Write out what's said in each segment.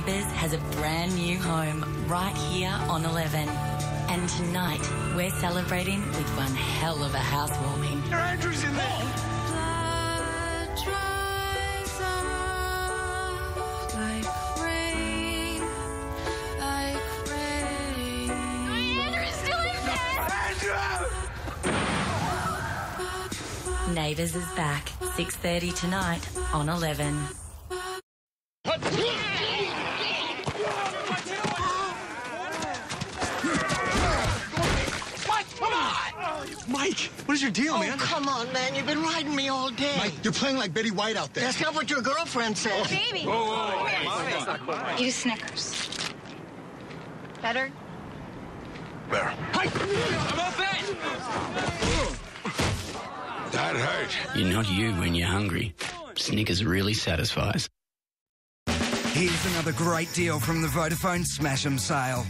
Neighbours has a brand new home right here on 11. And tonight, we're celebrating with one hell of a housewarming. Andrew's in there. Neighbours is back, 6.30 tonight on 11. Mike, what is your deal, Oh, man? come on, man. You've been riding me all day. Mike, you're playing like Betty White out there. That's not what your girlfriend said. Oh. Baby. Eat a Snickers. Better? There. That hurt. You're not you when you're hungry. Snickers really satisfies. Here's another great deal from the Vodafone Smash 'em sale.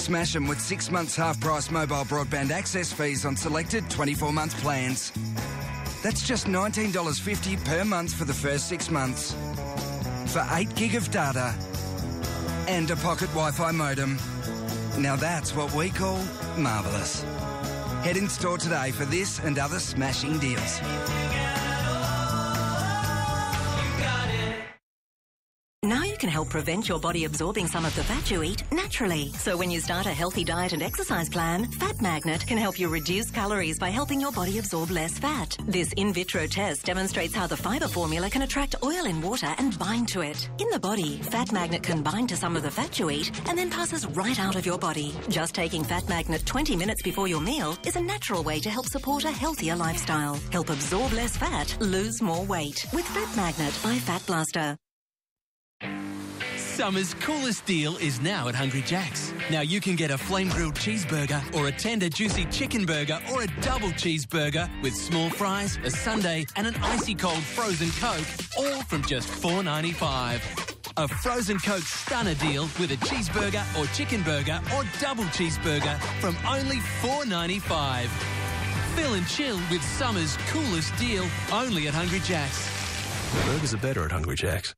Smash 'em with six months half price mobile broadband access fees on selected 24 month plans. That's just $19.50 per month for the first six months. For 8 gig of data and a pocket Wi Fi modem. Now that's what we call marvellous. Head in store today for this and other smashing deals. Can help prevent your body absorbing some of the fat you eat naturally. So when you start a healthy diet and exercise plan, Fat Magnet can help you reduce calories by helping your body absorb less fat. This in vitro test demonstrates how the fiber formula can attract oil in water and bind to it. In the body, Fat Magnet can bind to some of the fat you eat and then passes right out of your body. Just taking Fat Magnet 20 minutes before your meal is a natural way to help support a healthier lifestyle. Help absorb less fat, lose more weight. With Fat Magnet by Fat Blaster. Summer's coolest deal is now at Hungry Jack's. Now you can get a flame grilled cheeseburger or a tender juicy chicken burger or a double cheeseburger with small fries, a sundae and an icy cold frozen Coke, all from just $4.95. A frozen Coke stunner deal with a cheeseburger or chicken burger or double cheeseburger from only $4.95. Fill and chill with summer's coolest deal only at Hungry Jack's. Burgers are better at Hungry Jack's.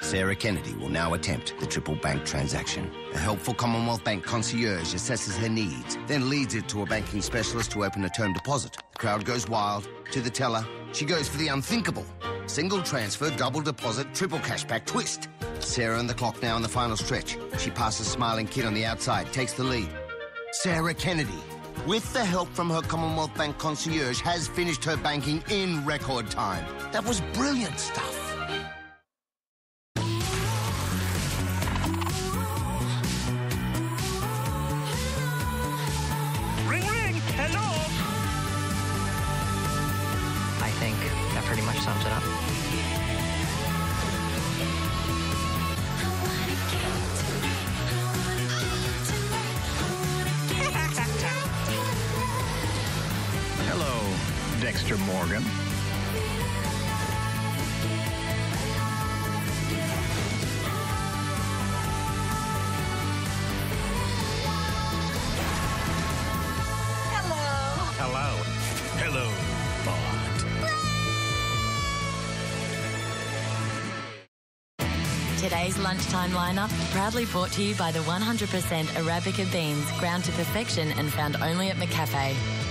Sarah Kennedy will now attempt the triple bank transaction. A helpful Commonwealth Bank concierge assesses her needs, then leads it to a banking specialist to open a term deposit. The crowd goes wild. To the teller, she goes for the unthinkable. Single transfer, double deposit, triple cashback twist. Sarah and the clock now in the final stretch. She passes smiling kid on the outside, takes the lead. Sarah Kennedy, with the help from her Commonwealth Bank concierge, has finished her banking in record time. That was brilliant stuff. Much sums it up. Hello, Dexter Morgan. Today's lunchtime lineup proudly brought to you by the 100% Arabica beans ground to perfection and found only at McCafe.